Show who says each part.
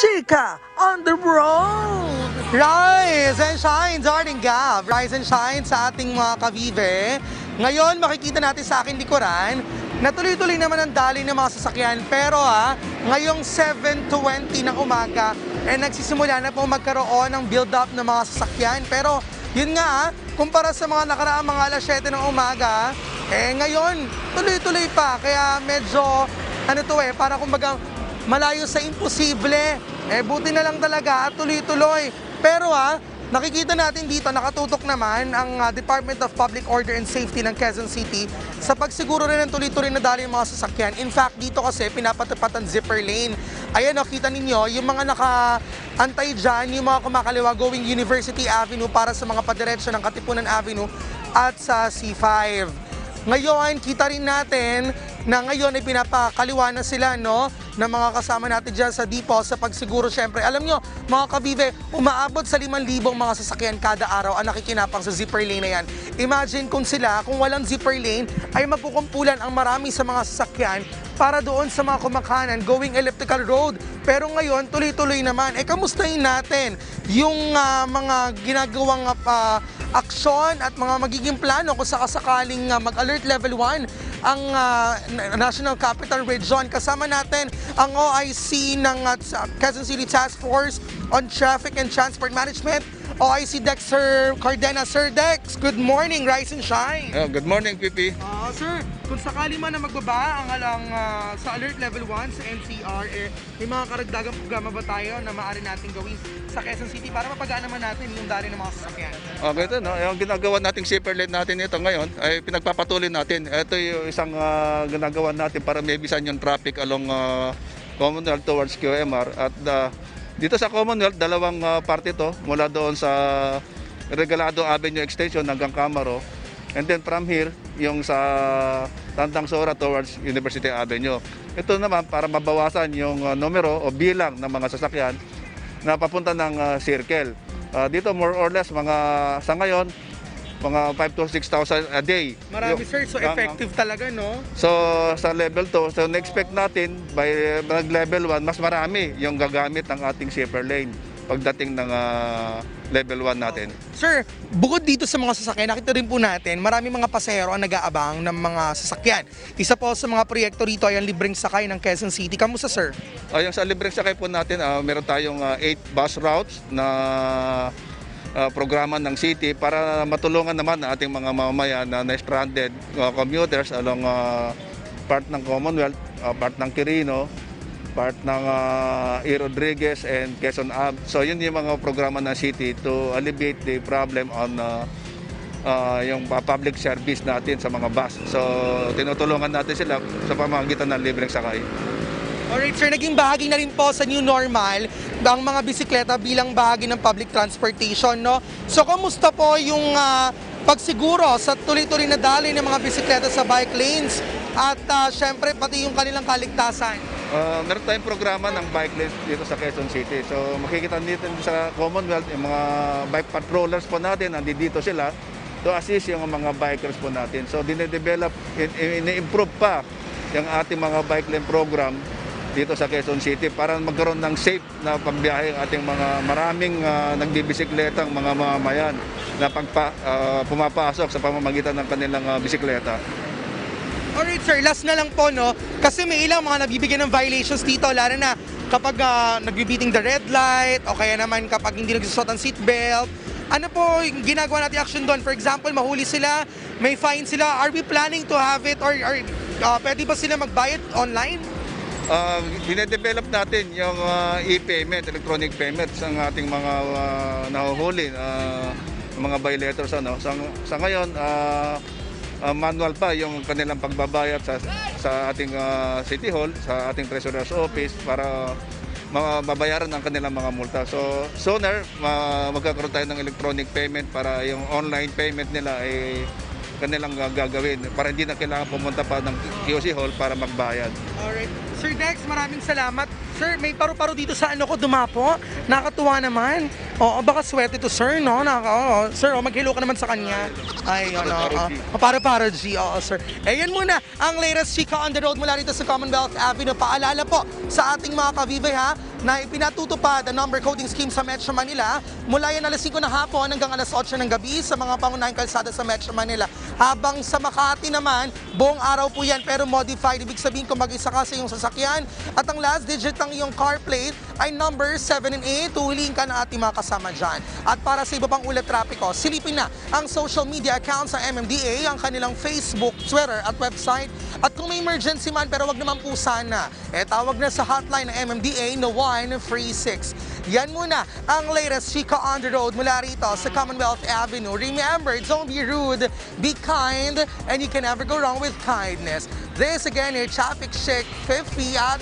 Speaker 1: Chika on the road!
Speaker 2: Rise and shine, Darling Gab. Rise and shine sa ating mga kavive. Ngayon, makikita natin sa aking likuran na tuloy-tuloy naman ang dali ng mga sasakyan. Pero ah, ngayong 7.20 ng umaga, eh nagsisimula na po magkaroon ng build-up ng mga sasakyan. Pero yun nga, ah, kumpara sa mga nakaraang mga alas 7 ng umaga, eh ngayon, tuloy-tuloy pa. Kaya medyo, ano to eh, para kumbaga malayo sa imposible. Eh buti na lang talaga at tuloy-tuloy. Pero ah, nakikita natin dito, nakatutok naman ang ah, Department of Public Order and Safety ng Quezon City sa pagsiguro rin ng tuloy-tuloy na dali ng mga sasakyan. In fact, dito kasi pinapatapat ang zipper lane. Ayan, o, kita ninyo, yung mga naka-antay dyan, yung mga kumakaliwa going University Avenue para sa mga padiretso ng Katipunan Avenue at sa C5. Ngayon, kita rin natin na ngayon ay pinapakaliwa na sila no, ng mga kasama natin dyan sa Dipo sa pagsiguro syempre. Alam nyo, mga kabibe, umaabot sa 5,000 mga sasakyan kada araw ang nakikinapang sa zipper lane na yan. Imagine kung sila, kung walang zipper lane, ay magkukumpulan ang marami sa mga sasakyan para doon sa mga kumakanan going elliptical road. Pero ngayon, tuloy-tuloy naman. Eh, kamustahin natin yung ah, mga ginagawang ah, aksyon at mga magiging plano kung sakasakaling uh, mag-alert level 1 ang uh, National Capital Region. Kasama natin ang OIC ng uh, Quezon City Task Force on Traffic and Transport Management, OIC Dexter Cardena. Sir Dex, good morning, rise and shine.
Speaker 3: Oh, good morning, Pipi.
Speaker 2: Ah, sir, kung sakali man na magbaba ang alang ah, sa alert level 1 sa NCR, eh, may mga karagdagang programa ba tayo na maaari natin gawin sa Quezon City para mapagaan naman natin yung dali ng mga sasakyan?
Speaker 3: Okay, ito, no? Yung ginagawa nating zipper lane natin ito ngayon ay pinagpapatuloy natin. Ito yung isang ah, ginagawa natin para maibisan yung traffic along ah, Commonwealth towards QMR. At ah, dito sa Commonwealth, dalawang ah, parte to mula doon sa Regalado Avenue Extension hanggang Camaro. And then from here, yung sa Tandang Sora towards University Avenue. Ito naman para mabawasan yung ah, numero o bilang ng mga sasakyan na papunta ng ah, circle. Ah, dito more or less mga sa ngayon mga 5 to 6,000 a day.
Speaker 2: Marami
Speaker 3: Yung-
Speaker 2: sir, so
Speaker 3: ang-
Speaker 2: effective talaga no?
Speaker 3: So sa level 2, so na-expect natin by uh, level 1 mas marami yung gagamit ng ating zipper lane pagdating ng ah, level 1 natin.
Speaker 2: Sir, bukod dito sa mga sasakyan, nakita rin po natin, marami mga pasahero ang nag-aabang ng mga sasakyan. Isa po sa mga proyekto rito ay ang libreng sakay ng Quezon City. Kamusta sir?
Speaker 3: Uh, yung sa libreng sakay po natin, ah, meron tayong 8 bus routes na ah, programa ng city para matulungan naman ang ating mga mamamayan na na-stranded ah, commuters along ah, part ng Commonwealth, ah, part ng Quirino, part ng uh, E. Rodriguez and Quezon Ave. So yun yung mga programa ng city to alleviate the problem on ah, ah, yung public service natin sa mga bus. So tinutulungan natin sila sa pamamagitan ng libreng sakay.
Speaker 2: Alright sir, naging bahagi na rin po sa new normal ang mga bisikleta bilang bahagi ng public transportation, no? So, kamusta po yung ah, pagsiguro sa tuloy-tuloy na daloy ng mga bisikleta sa bike lanes at ah, syempre pati yung kanilang kaligtasan?
Speaker 3: Uh, meron tayong programa ng bike lanes dito sa Quezon City. So makikita dito sa Commonwealth yung mga bike patrollers po natin, nandito sila to assist yung mga bikers po natin. So dinedevelop, in- ini-improve pa yung ating mga bike lane program dito sa Quezon City para magkaroon ng safe na pagbiyahe ang ating mga maraming uh, nagbibisikletang mga mamamayan na pagpa, ah, pumapasok sa pamamagitan ng kanilang ah, bisikleta.
Speaker 2: Alright sir, last na lang po no, kasi may ilang mga nabibigyan ng violations dito, lalo na kapag uh, nagbibiting the red light o kaya naman kapag hindi nagsusot ang seatbelt. Ano po yung ginagawa natin action doon? For example, mahuli sila, may fine sila. Are we planning to have it or, or uh, pwede ba sila magbayad online?
Speaker 3: Uh, dinedevelop natin yung uh, e-payment, electronic payments ng ating mga uh, nahuhuli, uh, mga violators. Ano. Sa, sa ngayon, uh, uh, manual pa yung kanilang pagbabayad sa, sa ating uh, City Hall, sa ating Treasurer's Office para ma- mabayaran ang kanilang mga multa. So, sooner, ma- magkakaroon tayo ng electronic payment para yung online payment nila ay kanilang gagawin para hindi na kailangan pumunta pa ng QC Hall para magbayad.
Speaker 2: Alright. Sir Dex, maraming salamat. Sir, may paru-paro dito sa ano ko dumapo. Nakatuwa naman. Oo, baka swerte to sir, no? Naka, oo. Sir, oh, maghilo ka naman sa kanya. Ay, ano, oh, para-para G. Oo, sir. Eh, yan muna ang latest Chika on the road mula rito sa Commonwealth Avenue. Paalala po sa ating mga kavive ha, na ipinatutupad ang number coding scheme sa Metro Manila mula yan alas 5 ng hapon hanggang alas 8 ng gabi sa mga pangunahing kalsada sa Metro Manila. Habang sa Makati naman, buong araw po yan pero modified. Ibig sabihin kung mag-isa ka sa iyong sasakyan at ang last digit ng iyong car plate ay number 7 and 8. Tuhuliin ka ng ating mga kasama dyan. At para sa iba pang ulat trapiko, silipin na ang social media accounts ng MMDA, ang kanilang Facebook, Twitter at website. At kung may emergency man pero wag naman po sana, eh tawag na sa hotline ng MMDA na 136. Yan muna ang latest Chica on the road mula rito sa Commonwealth Avenue. Remember, don't be rude, be kind, and you can never go wrong with kindness. This again, your traffic chick 50 at